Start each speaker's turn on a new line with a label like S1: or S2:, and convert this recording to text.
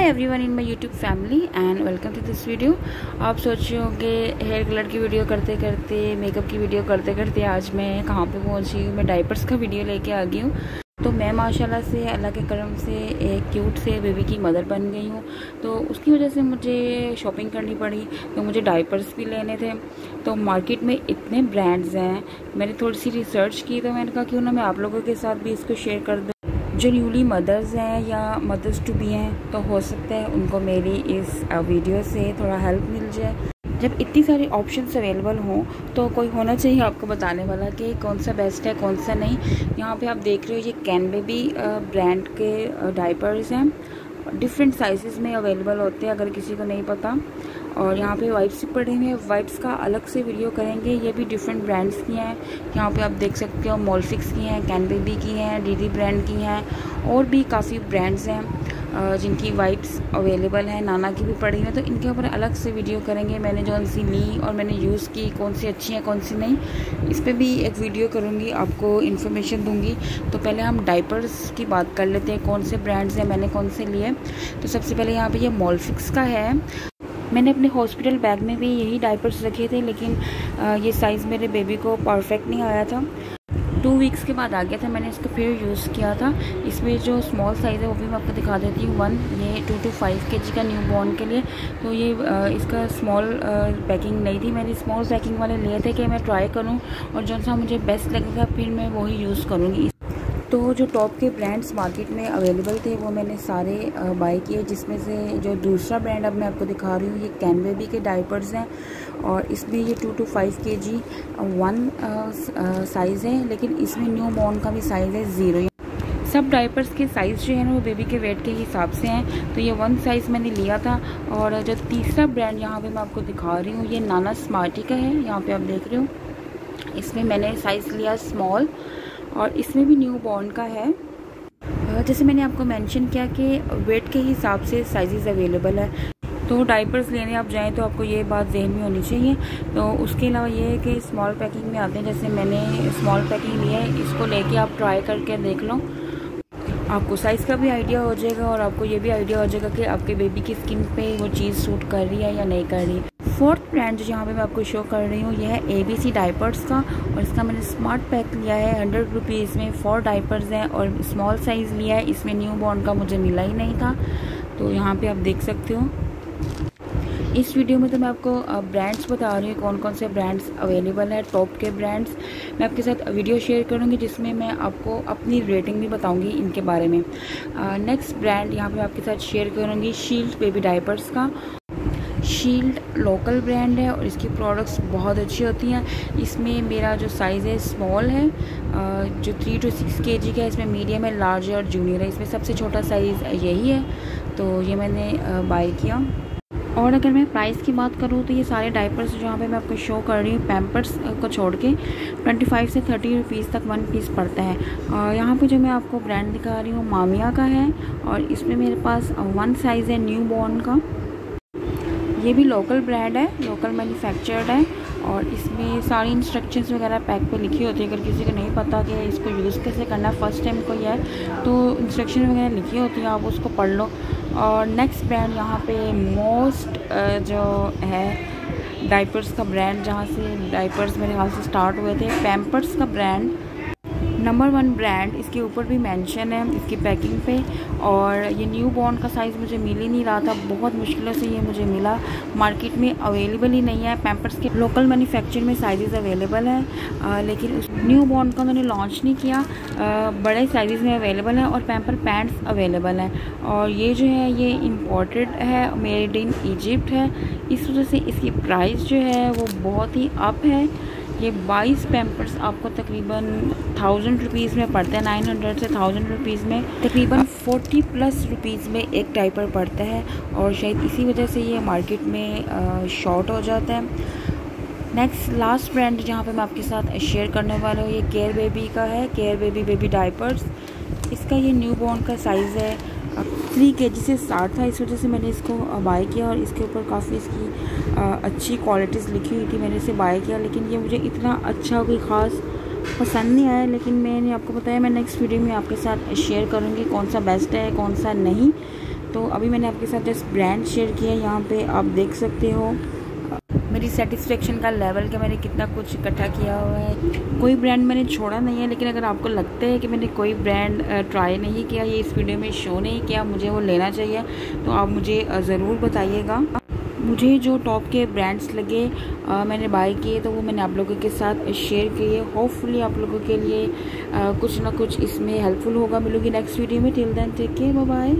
S1: Hi everyone in my YouTube family and welcome to this video आप सोच रहे होंगे हेयर कलर की वीडियो करते करते मेकअप की वीडियो करते करते आज मैं कहाँ पे पहुँची हूँ? मैं डाइपर्स का वीडियो लेके आ गई हूँ। तो मैं माशाल्लाह से, अल्लाह के करम से, एक क्यूट से बेबी की मदर बन गई हूँ। तो उसकी वजह से मुझे शॉपिंग करनी पड़ी तो मुझे डाइपर्स भी लेने थे। तो मार्केट में इतने ब्रांड्स हैं, मैंने थोड़ी सी रिसर्च की तो मैंने कहा, क्यों ना मैं आप लोगों के साथ भी इसको शेयर कर दूँ? जो न्यूली मदर्स हैं या मदर्स टू बी हैं तो हो सकता है उनको मेरी इस वीडियो से थोड़ा हेल्प मिल जाए। जब इतनी सारी ऑप्शंस अवेलेबल हों तो कोई होना चाहिए आपको बताने वाला कि कौन सा बेस्ट है, कौन सा नहीं। यहाँ पे आप देख रहे हो ये कैन बेबी ब्रांड के डाइपर्स हैं। डिफरेंट साइज़ में अवेलेबल होते हैं, अगर किसी को नहीं पता। और यहाँ पे वाइप्स भी पड़े हैं। वाइप्स का अलग से वीडियो करेंगे। ये भी डिफरेंट ब्रांड्स की हैं। यहाँ पे आप देख सकते हो मॉलफिक्स की हैं कैन बेबी की हैं डी ब्रांड की हैं और भी काफ़ी ब्रांड्स हैं जिनकी वाइप्स अवेलेबल हैं। नाना की भी पड़ी हैं। तो इनके ऊपर अलग से वीडियो करेंगे। मैंने जो सी ली और मैंने यूज़ की, कौन सी अच्छी हैं, कौन सी नहीं, इस पर भी एक वीडियो करूँगी। आपको इन्फॉर्मेशन दूँगी। तो पहले हम डाइपर्स की बात कर लेते हैं। कौन से ब्रांड्स हैं, मैंने कौन से लिए। तो सबसे पहले यहाँ पे ये मॉलफिक्स का है। मैंने अपने हॉस्पिटल बैग में भी यही डाइपर्स रखे थे, लेकिन ये साइज़ मेरे बेबी को परफेक्ट नहीं आया था। टू वीक्स के बाद आ गया था, मैंने इसको फिर यूज़ किया था। इसमें जो स्मॉल साइज़ है, वो भी मैं आपको दिखा देती हूँ। वन ये टू टू फाइव के जी का न्यू बॉर्न के लिए। तो ये इसका स्मॉल पैकिंग नहीं थी। मैंने स्मॉल पैकिंग वाले लिए थे कि मैं ट्राई करूँ और जो सा मुझे बेस्ट लगेगा, फिर मैं वही यूज़ करूँगी। तो जो टॉप के ब्रांड्स मार्केट में अवेलेबल थे, वो मैंने सारे बाय किए, जिसमें से जो दूसरा ब्रांड अब मैं आपको दिखा रही हूँ, ये कैन बेबी के डाइपर्स हैं और इसमें ये टू टू फाइव के जी वन साइज़ है, लेकिन इसमें न्यू बॉर्न का भी साइज़ है ज़ीरो सब डाइपर्स के साइज़ जो है ना, वो बेबी के वेट के हिसाब से हैं तो ये वन साइज़ मैंने लिया था और जो तीसरा ब्रांड यहाँ पे मैं आपको दिखा रही हूँ, ये नाना स्मार्टी का है, यहाँ पे आप देख रहे हो। इसमें मैंने साइज़ लिया स्मॉल और इसमें भी न्यू बॉर्न का है। जैसे मैंने आपको मेंशन किया कि वेट के हिसाब से साइजेस अवेलेबल है। तो डाइपर्स लेने आप जाएँ तो आपको ये बात जहन में होनी चाहिए। तो उसके अलावा ये है कि स्मॉल पैकिंग में आते हैं। जैसे मैंने स्मॉल पैकिंग लिया है, इसको लेके आप ट्राई करके देख लो। आपको साइज़ का भी आइडिया हो जाएगा और आपको ये भी आइडिया हो जाएगा कि आपके बेबी की स्किन पे वो चीज़ सूट कर रही है या नहीं कर रही। फोर्थ ब्रांड जो यहाँ पे मैं आपको शो कर रही हूँ, यह है ए बी सी डाइपर्स का और इसका मैंने स्मार्ट पैक लिया है हंड्रेड रुपीज़ में फोर डाइपर्स हैं और स्मॉल साइज़ लिया है, इसमें न्यू बॉर्न का मुझे मिला ही नहीं था। तो यहाँ पे आप देख सकते हो। इस वीडियो में तो मैं आपको ब्रांड्स बता रही हूँ कौन कौन से ब्रांड्स अवेलेबल है टॉप के ब्रांड्स मैं आपके साथ वीडियो शेयर करूँगी, जिसमें मैं आपको अपनी रेटिंग भी बताऊँगी इनके बारे में। नेक्स्ट ब्रांड यहाँ पे आपके साथ शेयर करूँगी शील्ड बेबी डाइपर्स का। शील्ड लोकल ब्रांड है और इसकी प्रोडक्ट्स बहुत अच्छी होती हैं। इसमें मेरा जो साइज़ है स्मॉल है जो थ्री टू सिक्स के जी का है, इसमें मीडियम है लार्ज है और जूनियर है। इसमें सबसे छोटा साइज़ यही है तो ये मैंने बाई किया। और अगर मैं प्राइस की बात करूँ तो ये सारे डाइपर्स जो यहाँ पे मैं आपको शो कर रही हूँ पैम्पर्स को छोड़ के 25 से 30 रुपीज़ तक वन पीस पड़ता है। और यहाँ पे जो मैं आपको ब्रांड दिखा रही हूँ, मामिया का है और इसमें मेरे पास वन साइज़ है न्यू बॉर्न का। ये भी लोकल ब्रांड है लोकल मैन्युफैक्चर्ड है और इसमें सारी इंस्ट्रक्शंस वगैरह पैक पे लिखी होती है। अगर किसी को नहीं पता कि इसको यूज़ कैसे करना है फ़र्स्ट टाइम कोई है तो इंस्ट्रक्शन वगैरह लिखी होती है, आप उसको पढ़ लो। और नेक्स्ट ब्रांड यहाँ पे मोस्ट जो है डाइपर्स का ब्रांड जहाँ से डाइपर्स मेरे ख्याल से स्टार्ट हुए थे। पैम्पर्स का ब्रांड नंबर वन ब्रांड इसके ऊपर भी मेंशन है इसकी पैकिंग पे। और ये न्यू बॉर्न का साइज़ मुझे मिल ही नहीं रहा था बहुत मुश्किलों से ये मुझे मिला। मार्केट में अवेलेबल ही नहीं है पैम्पर्स के लोकल मैन्युफैक्चर में साइज़ अवेलेबल है। लेकिन उस न्यू बॉर्न का उन्होंने लॉन्च नहीं किया। आ, बड़े साइज़ में अवेलेबल है और पैम्पर पैंट्स अवेलेबल हैं। और ये जो है ये इम्पोर्टेड है मेड इन इजिप्ट है। इस वजह से इसकी प्राइस जो है वो बहुत ही अप है। ये 22 पैम्पर्स आपको तकरीबन थाउज़ेंड रुपीज़ में पड़ते हैं नाइन हंड्रेड से थाउज़ेंड रुपीज़ में। तकरीबन 40 प्लस रुपीज़ में एक टाइपर पड़ता है और शायद इसी वजह से ये मार्केट में शॉर्ट हो जाता है। नेक्स्ट लास्ट ब्रांड जहाँ पे मैं आपके साथ शेयर करने वाला हूँ, ये केयर बेबी का है केयर बेबी बेबी डाइपर्स इसका ये न्यू बॉर्न का साइज़ है थ्री के जी से स्टार्ट था, इस वजह से मैंने इसको बाय किया और इसके ऊपर काफ़ी इसकी अच्छी क्वालिटीज़ लिखी हुई थी, मैंने इसे बाय किया, लेकिन ये मुझे इतना अच्छा कोई ख़ास पसंद नहीं आया, लेकिन मैंने आपको बताया, मैं नेक्स्ट वीडियो में आपके साथ शेयर करूँगी कौन सा बेस्ट है, कौन सा नहीं। तो अभी मैंने आपके साथ जस्ट ब्रांड शेयर किया है यहाँ पे आप देख सकते हो। मेरी सेटिस्फेक्शन का लेवल कि मैंने कितना कुछ इकट्ठा किया हुआ है। कोई ब्रांड मैंने छोड़ा नहीं है, लेकिन अगर आपको लगता है कि मैंने कोई ब्रांड ट्राई नहीं किया, ये इस वीडियो में शो नहीं किया, मुझे वो लेना चाहिए तो आप मुझे ज़रूर बताइएगा। मुझे जो टॉप के ब्रांड्स लगे आ, मैंने बाय किए तो वो मैंने आप लोगों के साथ शेयर किए। होपफुली आप लोगों के लिए आ, कुछ ना कुछ इसमें हेल्पफुल होगा। मिलूँगी नेक्स्ट वीडियो में। Till then take care bye